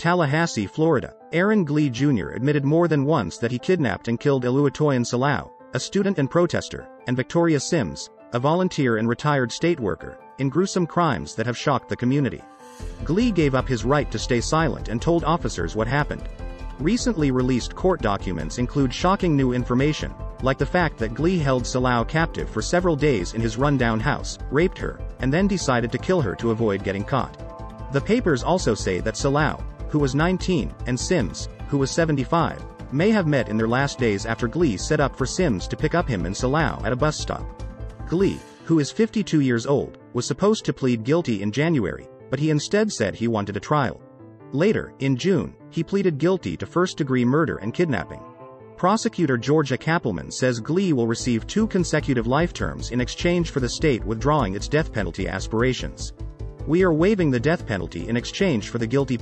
Tallahassee, Florida. Aaron Glee Jr. admitted more than once that he kidnapped and killed Oluwatoyin Salau, a student and protester, and Victoria Sims, a volunteer and retired state worker, in gruesome crimes that have shocked the community. Glee gave up his right to stay silent and told officers what happened. Recently released court documents include shocking new information, like the fact that Glee held Salau captive for several days in his rundown house, raped her, and then decided to kill her to avoid getting caught. The papers also say that Salau, who was 19, and Sims, who was 75, may have met in their last days after Glee set up for Sims to pick up him and Salau at a bus stop. Glee, who is 52 years old, was supposed to plead guilty in January, but he instead said he wanted a trial. Later, in June, he pleaded guilty to first-degree murder and kidnapping. Prosecutor Georgia Cappleman says Glee will receive two consecutive life terms in exchange for the state withdrawing its death penalty aspirations. We are waiving the death penalty in exchange for the guilty